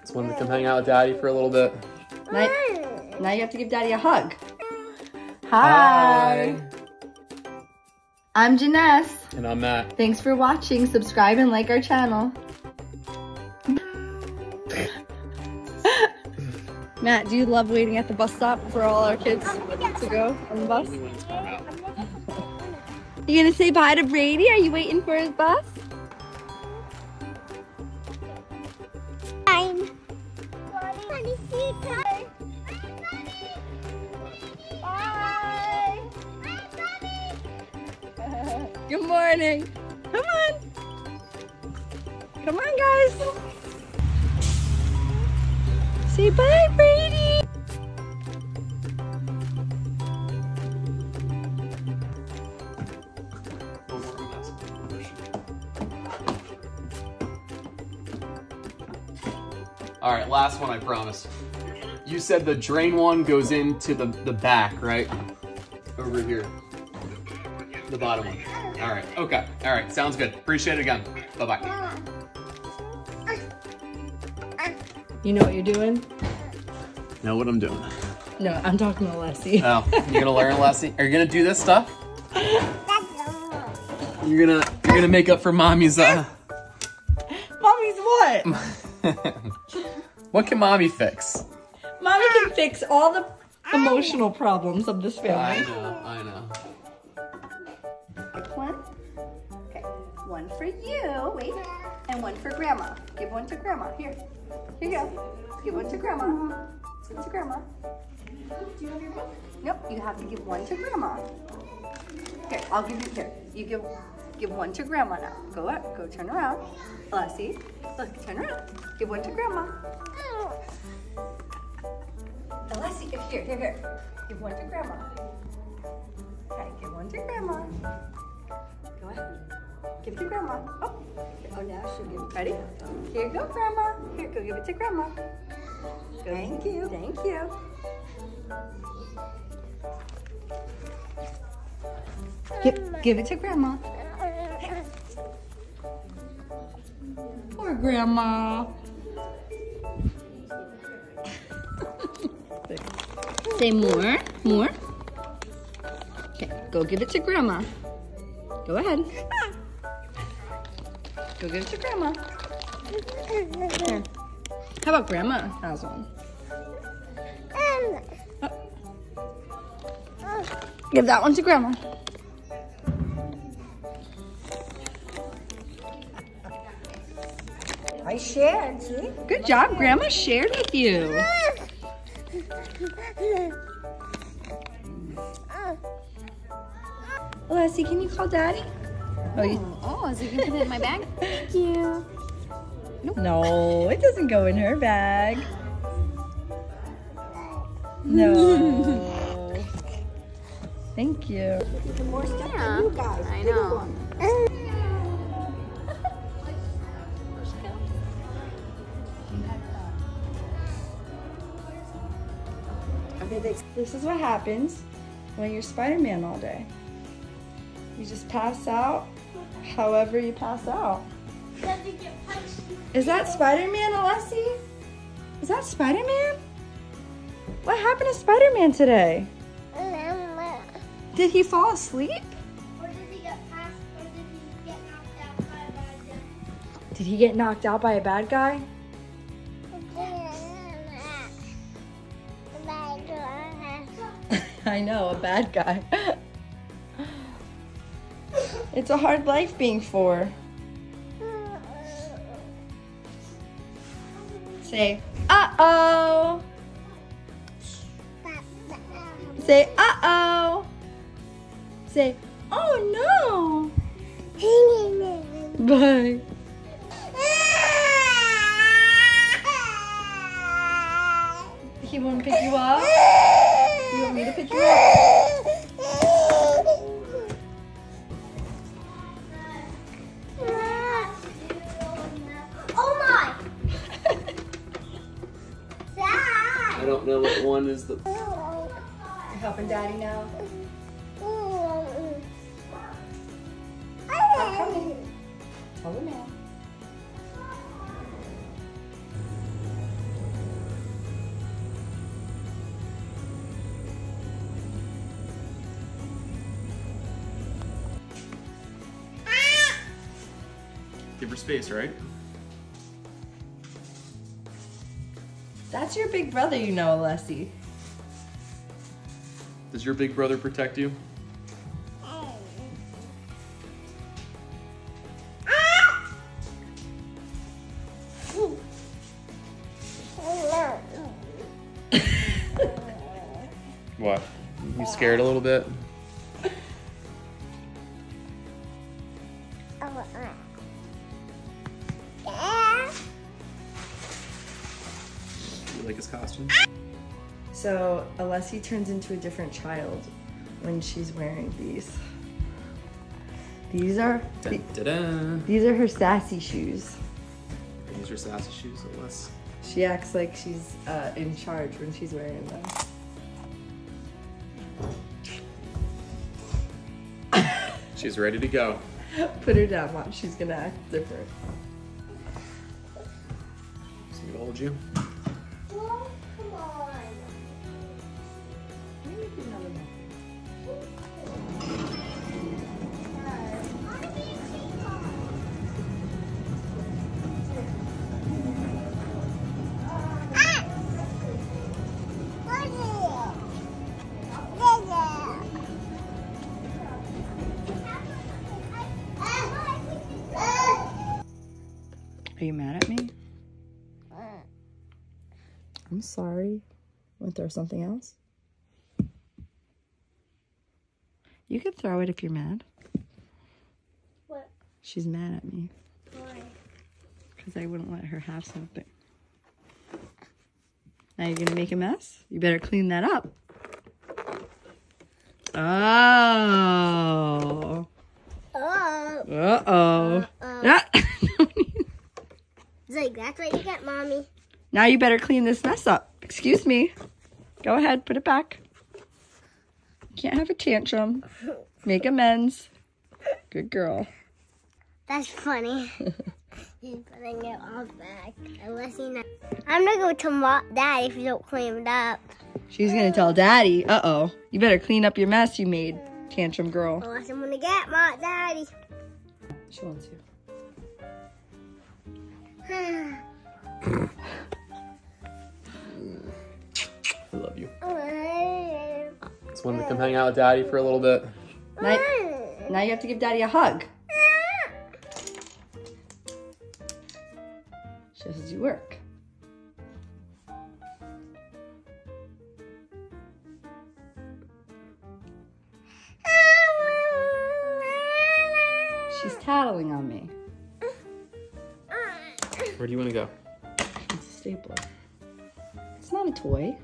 Just wanted to come hang out with Daddy for a little bit. Now, now you have to give Daddy a hug. Hi. I'm Janess. And I'm Matt. Thanks for watching. Subscribe and like our channel. Matt, do you love waiting at the bus stop for all our kids to go on the bus? You gonna say bye to Brady? Are you waiting for his bus? Good morning. Come on. Come on, guys. Say bye, Brady. All right, last one, I promise. You said the drain one goes into the, the back, right? Over here. The bottom one. All right, okay. All right, sounds good. Appreciate it again. Bye-bye. You know what you're doing? Know what I'm doing. No, I'm talking to Alessi. Oh, you're gonna learn, Alessi? Are you gonna do this stuff? You're gonna you're gonna make up for mommy's uh Mommy's what? What can mommy fix? Mommy can fix all the emotional problems of this family. I family. know, I know. One. Okay. One for you. Wait. And one for Grandma. Give one to Grandma. Here. Here you go. Give one to Grandma. Give one to Grandma. Do you have your book? Nope. You have to give one to Grandma. Here. I'll give you. Here. You give. Give one to Grandma now. Go up. Go turn around. Alessi. Look. Turn around. Give one to Grandma. Here. Here. Here. Give one to Grandma. Okay. Give one to Grandma. Go ahead. Give it to grandma. Oh, oh now she'll give it. Ready? Here you go, grandma. Here, go give it to grandma. Go. Thank you. Thank you. Give, give it to grandma. Poor grandma. Say more, more. Okay, go give it to grandma. Go ahead. Go give it to grandma. Here. How about grandma has one? Oh. Give that one to grandma. I shared, see? Good job, grandma shared with you. Oh, Alessi, can you call daddy? Oh, you, Oh, so you can put it in my bag? Thank you. no, it doesn't go in her bag. No. Thank you. More stuff Yeah, you guys. I know. This is what happens when you're Spider-Man all day. You just pass out however you pass out. Is that Spider-Man, Alessi? Is that Spider-Man? What happened to Spider-Man today? Did he fall asleep? Did he get knocked out by a bad guy? I know, a bad guy. it's a hard life being four. Say, uh-oh. Say, uh-oh. Say, oh no. Bye. He won't pick you up? You want me to pick you up? Oh my! I don't know what one is the You helping daddy now? Tell oh, him now. Give her space, right? That's your big brother, you know, Alessi. Does your big brother protect you? Ah! What? You scared a little bit? Like his costume? So Alessi turns into a different child when she's wearing these. These are Dun, these are her sassy shoes. These are sassy shoes, Alessi. She acts like she's uh, in charge when she's wearing them. She's ready to go. Put her down, Mom. She's gonna act different. So we hold you. Are you mad at me? I'm sorry. Went throw something else? You can throw it if you're mad. What? She's mad at me Why? because I wouldn't let her have something. Now you're gonna make a mess? You better clean that up. Oh. Oh, Uh oh. like that's what you get, mommy. now you better clean this mess up. Excuse me. Go ahead, put it back. Can't have a tantrum. Make amends. Good girl. That's funny. He's putting it all back. Unless you know. I'm gonna go to Mo- Dad if you don't clean it up. She's gonna tell daddy. Uh oh. You better clean up your mess you made, tantrum girl. Unless I'm gonna get my daddy. She wants you. I love you. Just wanted to come hang out with daddy for a little bit. Now, now you have to give daddy a hug. Shows you work. She's tattling on me. Where do you want to go? It's a stapler. It's not a toy.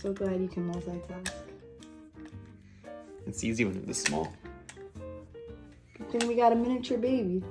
So glad you can multitask. It's easy when it's this small. Good thing we got a miniature baby.